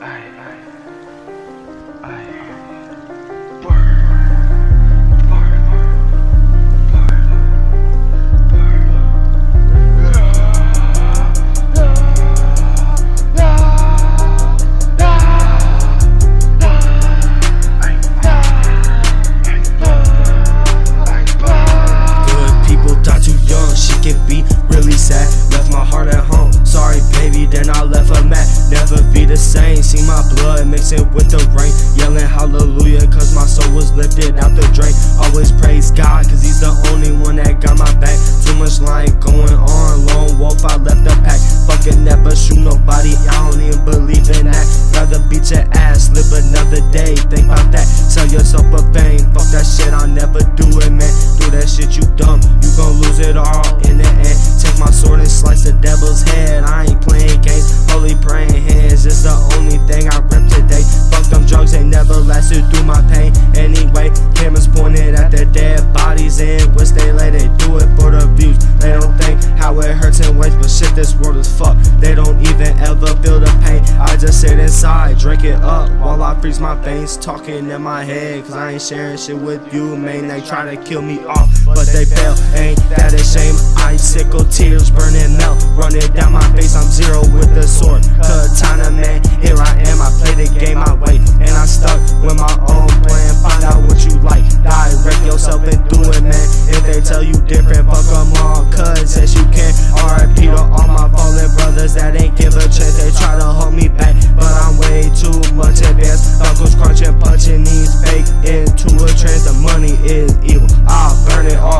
Aye, Never be the same, see my blood mixing with the rain. Yelling hallelujah, cause my soul was lifted out the drain. Always praise God, cause he's the only one that got my back. Too much lying going on, lone wolf, I left the pack. Fucking never shoot nobody, I don't even believe in that. Rather beat your ass, live another day, think about that. Sell yourself for fame, fuck that shit, I'll never do it, man. Do that shit, you dumb, you gon' lose it all in the end. Take my sword and slice the devil's head. I ain't playing games, holy this world is fucked. They don't even ever feel the pain. I just sit inside, drink it up while I freeze my veins, talking in my head. Cause I ain't sharing shit with you, man. They try to kill me off, but they fail. Ain't that a shame? Icicle tears burning melt, running down my face. I'm Zoro with the sword. Katana, man, here I am. I play the game I wait, and I stuck with my own plan. Find out what you like, direct yourself and do it, man. If they tell you different, fuck them all, cuz as you can. RIP is evil. I'll burn it all.